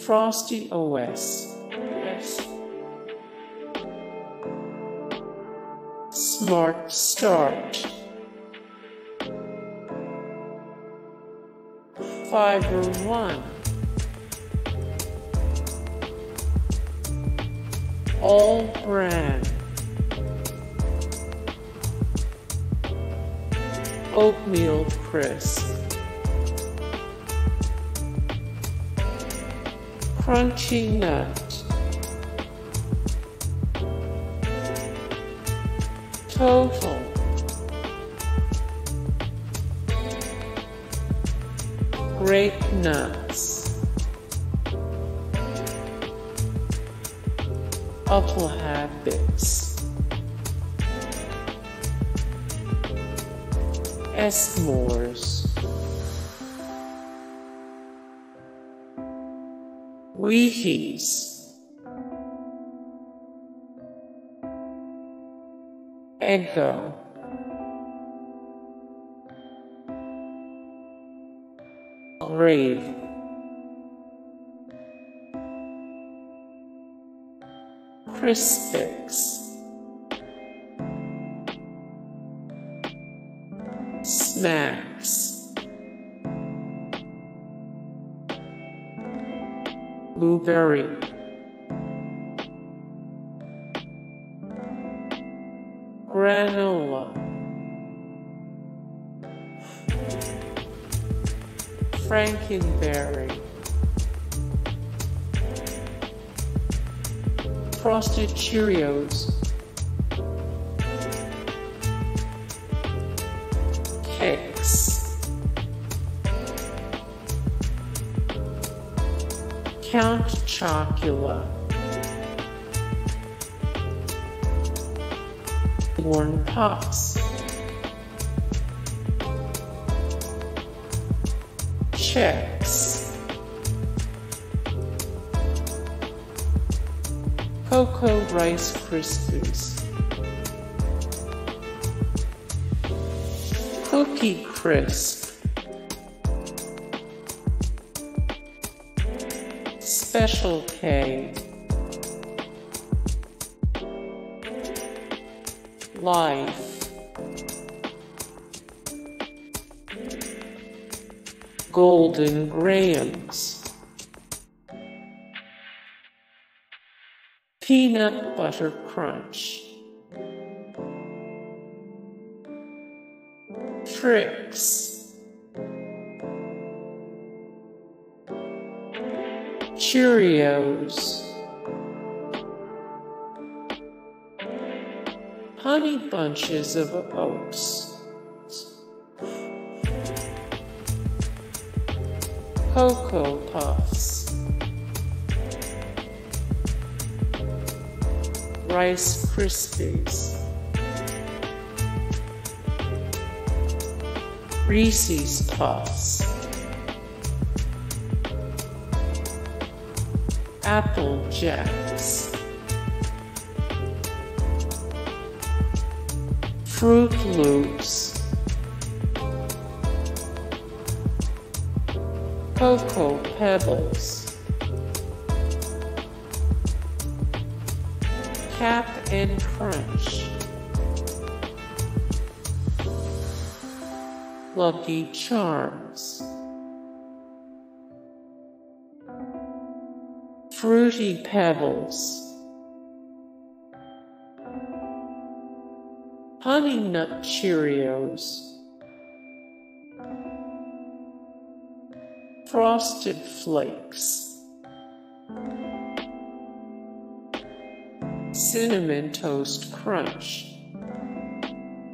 Frosty O's. Yes. Smart Start. Fiber One. All brand. Oatmeal crisp. Crunchy nut. Total. Grape-Nuts. Apple habits. S'mores. Wheaties. Eggo. Krave. Crispix. Smacks. Boo Berry. Granola. Franken Berry. Frosted Cheerios. Count Chocula. Corn Pops. Chex. Cocoa Rice Krispies. Cookie Crisp. Special K. Life. Golden Grahams. Peanut Butter Crunch. Trix. Cheerios. Honey Bunches of Oats. Cocoa Puffs. Rice Krispies. Reese's Puffs. Apple Jacks. Froot Loops. Cocoa Pebbles. Cap and Crunch. Lucky Charms. Fruity Pebbles. Honey Nut Cheerios. Frosted Flakes. Cinnamon Toast Crunch.